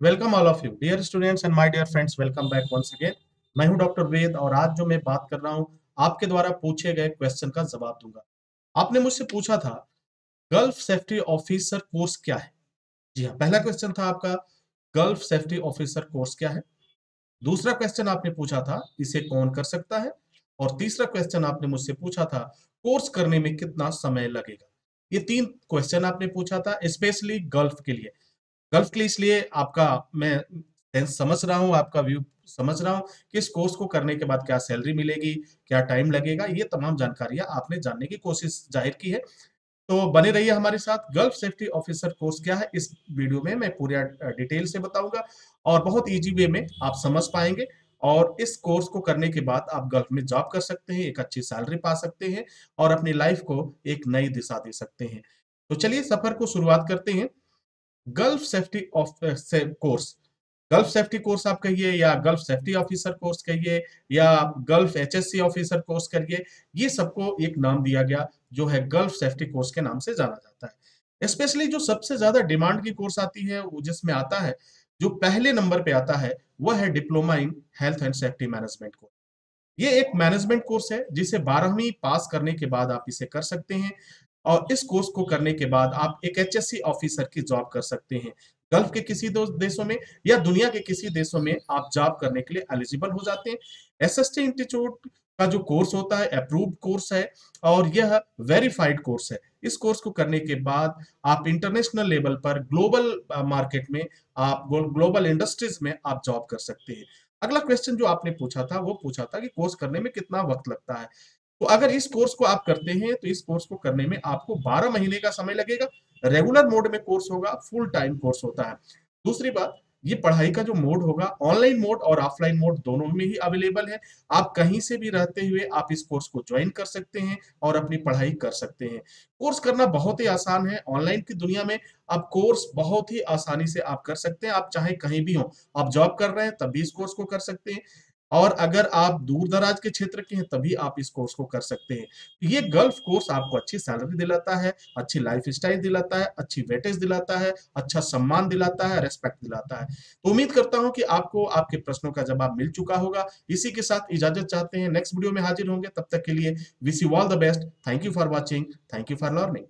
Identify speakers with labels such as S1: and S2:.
S1: Welcome all of you dear students and my dear friends welcome back once again मैं हूँ doctor वेद और आज जो मैं बात कर रहा हूँ, आपके द्वारा पूछे गए क्वेश्चन का जवाब दूँगा। आपने मुझसे पूछा था गल्फ सेफ्टी ऑफिसर कोर्स क्या है? जी हाँ पहला क्वेश्चन था आपका गल्फ सेफ्टी ऑफिसर कोर्स क्या है? दूसरा क्वेश्चन आपने पूछा था, इसे कौन कर सकता है? और तीसरा क्वेश्चन आपने मुझसे पूछा था कोर्स करने में कितना समय लगेगा? ये तीन क्वेश्चन आपने पूछा था स्पेशली गल्फ के लिए। गल्फ के लिए इसलिए आपका, मैं समझ रहा हूँ, आपका व्यू समझ रहा हूँ कि इस कोर्स को करने के बाद क्या सैलरी मिलेगी, क्या टाइम लगेगा, ये तमाम जानकारियाँ आपने जानने की कोशिश ज़ाहिर की है। तो बने रहिए हमारे साथ। गल्फ सेफ्टी ऑफिसर कोर्स क्या है, इस वीडियो में मैं पूरा डिटेल से बताऊँगा और बहुत इजी वे में आप समझ पाएँगे और इस कोर्स को करने के बाद आप गल्फ में जॉब कर सकते हैं, एक अच्छी सैलरी पा सकते हैं और अपनी लाइफ को एक नई दिशा दे सकते हैं। तो चलिए सफ़र को शुरुआत करते हैं। Gulf safety course. Gulf safety course आप कहिए या गल्फ सेफ्टी ऑफिसर कोर्स कहिए या गल्फ एचएससी ऑफिसर कोर्स करिए ये सबको एक नाम दिया गया जो है गल्फ सेफ्टी कोर्स के नाम से जाना जाता है। स्पेशली जो सबसे ज़्यादा डिमांड की कोर्स आती है, वो जिसमें आता है, जो पहले नंबर पे आता है, वह है diploma in health and safety management course. ये एक मैनेजमेंट कोर्स है, जिसे बारहवीं पास करने के बाद आप इसे कर सकते हैं। और इस कोर्स को करने के बाद आप एक एच ऑफिसर की जॉब कर सकते हैं। गल्फ के किसी दो देशों में या दुनिया के किसी देशों में आप जॉब करने के लिए एलिजिबल हो जाते हैं। एस इंस्टीट्यूट का जो कोर्स होता है अप्रूव्ड कोर्स है और यह वेरीफाइड कोर्स है। इस कोर्स को करने के बाद आप इंटरनेशनल लेवल पर ग्लोबल मार्केट में आप ग्लोबल इंडस्ट्रीज़ में आप जॉब कर सकते हैं। अगला क्वेश्चन जो आपने पूछा था, वो पूछा था कि कोर्स करने में कितना वक्त लगता है। तो अगर इस कोर्स को आप करते हैं तो इस कोर्स को करने में आपको 12 महीने का समय लगेगा। रेगुलर मोड में कोर्स होगा, फुल टाइम कोर्स होता है। दूसरी बात, ये पढ़ाई का जो मोड होगा, ऑनलाइन मोड और ऑफलाइन मोड दोनों में ही अवेलेबल है। आप कहीं से भी रहते हुए आप इस कोर्स को ज्वाइन कर सकते हैं और अपनी पढ़ाई कर सकते हैं। कोर्स करना बहुत ही आसान है। ऑनलाइन की दुनिया में आप कोर्स बहुत ही आसानी से आप कर सकते हैं। आप चाहे कहीं भी हो, आप जॉब कर रहे हैं, तब भी इस कोर्स को कर सकते हैं। और अगर आप दूर दराज के क्षेत्र के हैं, तभी आप इस कोर्स को कर सकते हैं। ये गल्फ कोर्स आपको अच्छी सैलरी दिलाता है, अच्छी लाइफ स्टाइल दिलाता है, अच्छी वेटेज दिलाता है अच्छा सम्मान दिलाता है, रेस्पेक्ट दिलाता है। तो उम्मीद करता हूँ कि आपको आपके प्रश्नों का जवाब मिल चुका होगा। इसी के साथ इजाज़त चाहते हैं, नेक्स्ट वीडियो में हाजिर होंगे, तब तक के लिए wish you all the best thank you for watching thank you for learning